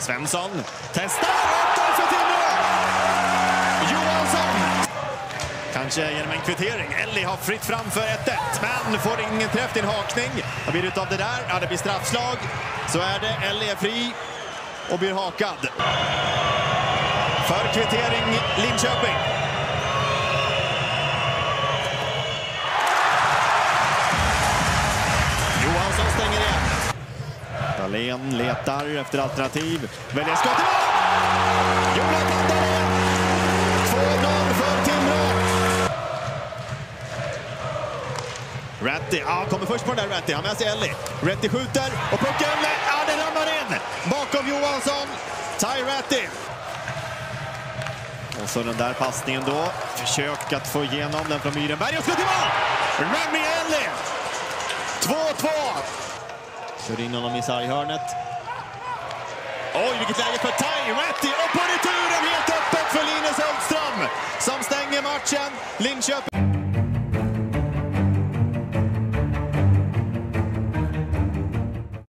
Svensson testar 1-0 för Timrå! Johansson! Kanske genom en kvittering. Ellie har fritt fram för 1-1, men får ingen träff till hakning. Vad blir det av det där? Ja, det blir straffslag. Så är det. Ellie är fri och blir hakad. För kvittering Linköping. Johansson stänger igen. Dahlén letar efter alternativ. Väljer skott i mål! Jonathan Dahlén! 2-0 för Timrå. Ratti, ja, kommer först på den där Ratti. Han med sig Ellie. Ratti skjuter och pucken, ja den ramlar in! Bakom Johansson, Ty Ratti. Och så den där passningen då. Försök att få igenom den från Myrenberg och skott i mål! Rami Ellie! Kör in honom i sarghörnet. Oj, vilket läge för Ty Ratti! Och på returen helt öppet för Linus Hultström som stänger matchen. Linköping